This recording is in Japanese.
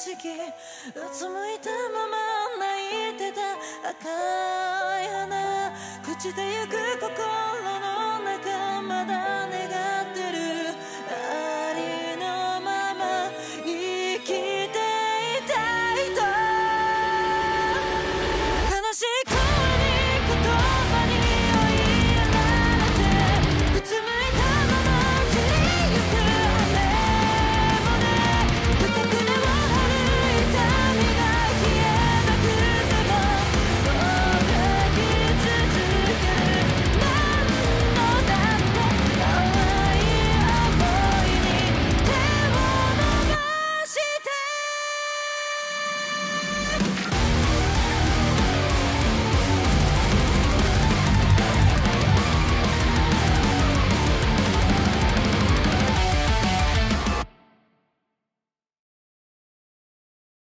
色うつむいたまま泣いてた赤い花口でゆく心